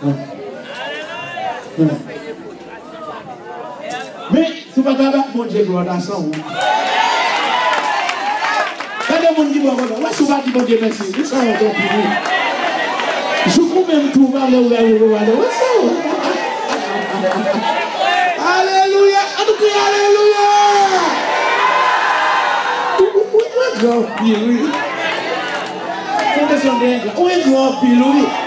Me, sou pa tabak moun je gwa da san ou. Kade moun di bon gwa, wè sou pa di bon je mersi, wè san ou ton pili. Joukou mèm tou pa mè ou gwa ou gwa de, wè san ou. Aleluya, anou ki aleluya. Ou mwen gwa pilou. Ou mwen gwa pilou.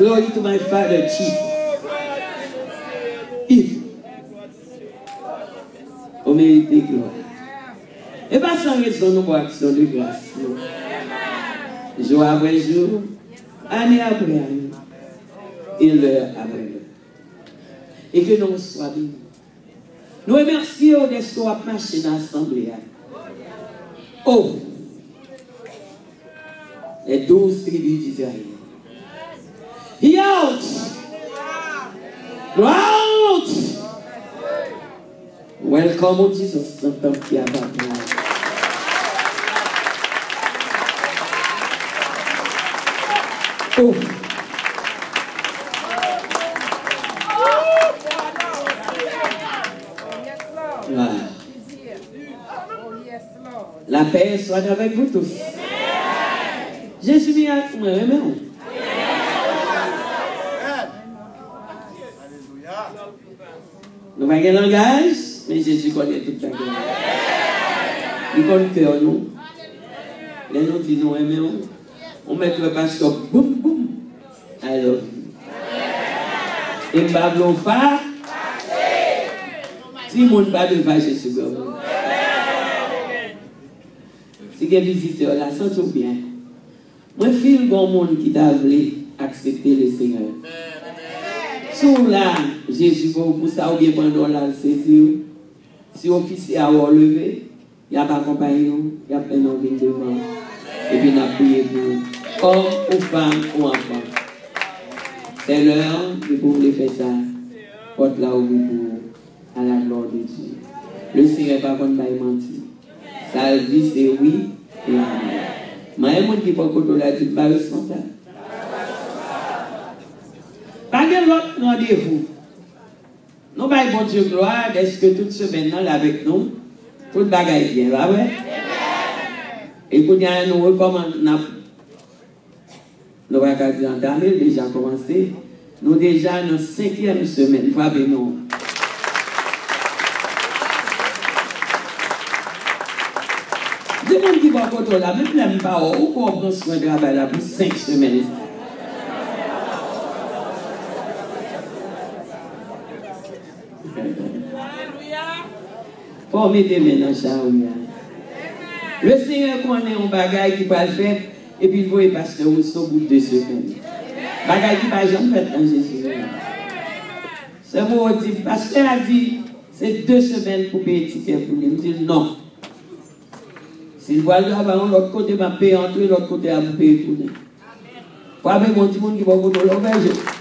Glory to my Father, Jesus. merite gloa. E pa san rezon nou kwa aksyon de glas. Non. Jou apre jou, ane apre ane, e lè apre lè. E ke nou swa bi. Nou emersi ou desko ap mache nan asamblea. Ou, oh! e douz tribu di zari. He out! Go out! Welcome, oh Jesus. Oh! Ah. La paix soit avec vous tous. Jésus moi, amen. Nous langage, mais Jésus connaît tout le langage. Il connaît le cœur, nous. Les nous disent nous aimons. On met le pasteur, boum, boum. You. Et Pablo pas. Si monde pas de fâcher sur vous. Si vous visiteur là, sentez bien. Moi, je suis le bon monde qui t'a voulu accepter le Seigneur. Sous là, Jésus pour ça ou bien pendant la saisir. Si l'officier a relevé, il a pas accompagné, il a fait un envie devant. Et puis il a prié pour homme ou femme ou enfant. C'est l'heure de pouvoir faire ça. Porte là où vous à la gloire de Dieu. Le Seigneur pas contre pas menti. Ça dit c'est oui et amen. Mais il y a des gens qui ne sont pas responsables. Pas de l'autre rendez-vous. Bon Dieu gloire, est-ce que toute semaine là avec nous, tout le bagage bien, là, ouais? Et pour nous recommandons, nous déjà commencé, nous déjà dans la cinquième semaine, frappez nous. Des gens qui vont côté là, même pas ou qu'on prend soin de travail là pour cinq semaines. Formez des ménages à Le Seigneur connaît un bagage qui va le faire et puis il voit pasteur au bout de deux semaines. Bagage qui va jamais faire dans Jésus. C'est moi dit, pasteur a dit, c'est deux semaines pour payer ticket pour lui. Il dit non. Si le l'autre côté, je payer entrer, l'autre côté, je payer tourner. Faut avec mon petit monde qui va vous l'auberge.